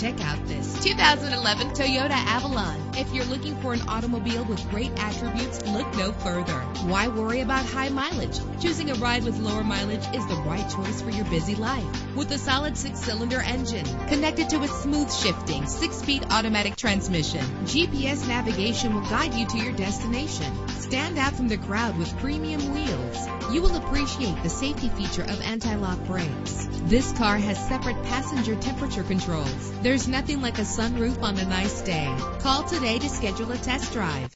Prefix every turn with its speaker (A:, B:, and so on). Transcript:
A: Check out this 2011 Toyota Avalon. If you're looking for an automobile with great attributes, look no further. Why worry about high mileage? Choosing a ride with lower mileage is the right choice for your busy life. With a solid six-cylinder engine connected to a smooth shifting six-speed automatic transmission, GPS navigation will guide you to your destination. Stand out from the crowd with premium wheels. You will appreciate the safety feature of anti-lock brakes. This car has separate passenger temperature controls. There's nothing like a sunroof on a nice day. Call today to schedule a test drive.